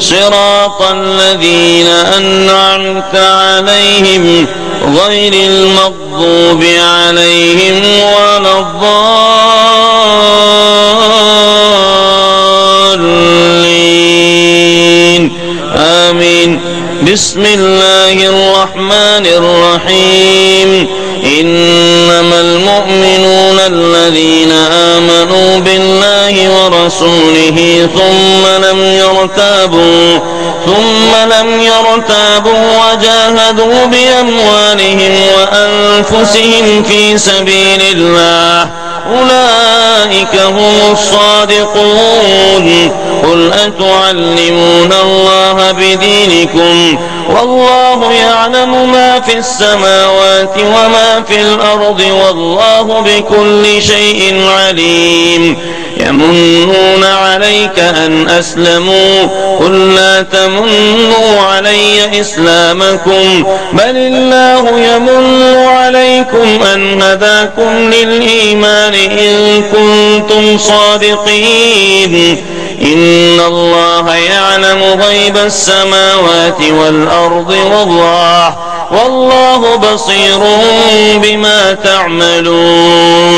صراط الذين أنعمت عليهم غير المغضوب عليهم ولا الضالين. آمين. بسم الله الرحمن الرحيم. ورسوله ثم لم يرتابوا ثم لم يرتابوا وجاهدوا بأموالهم وأنفسهم في سبيل الله. أولئك هم الصادقون. قل أتعلمون الله بدينكم؟ والله يعلم ما في السماوات وما في الأرض والله بكل شيء عليم. يمنون عليك أن أسلموا قل لا تمنوا علي إسلامكم بل الله يمن عليكم أن هداكم للإيمان إن كنتم صادقين إن الله يعلم غيب السماوات والأرض والله والله بصير بما تعملون